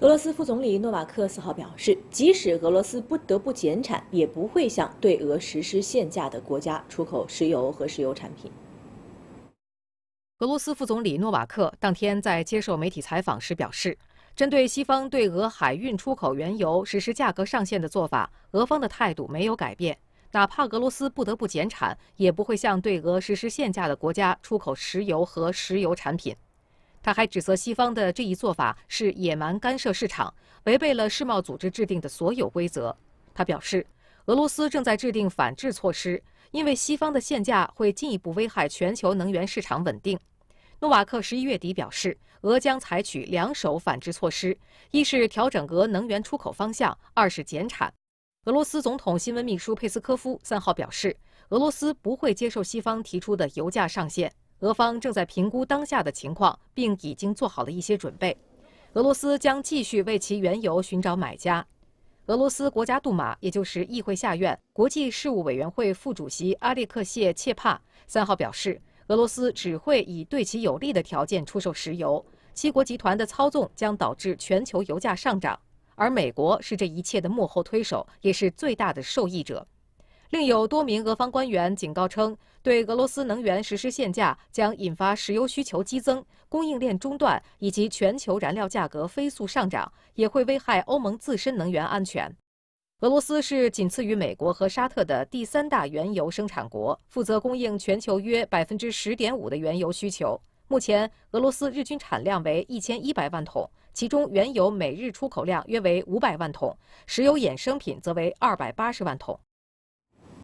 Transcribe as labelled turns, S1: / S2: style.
S1: 俄罗斯副总理诺瓦克四号表示，即使俄罗斯不得不减产，也不会向对俄实施限价的国家出口石油和石油产品。
S2: 俄罗斯副总理诺瓦克当天在接受媒体采访时表示，针对西方对俄海运出口原油实施价格上限的做法，俄方的态度没有改变。哪怕俄罗斯不得不减产，也不会向对俄实施限价的国家出口石油和石油产品。他还指责西方的这一做法是野蛮干涉市场，违背了世贸组织制定的所有规则。他表示，俄罗斯正在制定反制措施，因为西方的限价会进一步危害全球能源市场稳定。诺瓦克十一月底表示，俄将采取两手反制措施：一是调整俄能源出口方向，二是减产。俄罗斯总统新闻秘书佩斯科夫三号表示，俄罗斯不会接受西方提出的油价上限。俄方正在评估当下的情况，并已经做好了一些准备。俄罗斯将继续为其原油寻找买家。俄罗斯国家杜马，也就是议会下院国际事务委员会副主席阿列克谢切帕三号表示，俄罗斯只会以对其有利的条件出售石油。七国集团的操纵将导致全球油价上涨，而美国是这一切的幕后推手，也是最大的受益者。另有多名俄方官员警告称，对俄罗斯能源实施限价将引发石油需求激增、供应链中断以及全球燃料价格飞速上涨，也会危害欧盟自身能源安全。俄罗斯是仅次于美国和沙特的第三大原油生产国，负责供应全球约百分之十点五的原油需求。目前，俄罗斯日均产量为一千一百万桶，其中原油每日出口量约为五百万桶，石油衍生品则为二百八十万桶。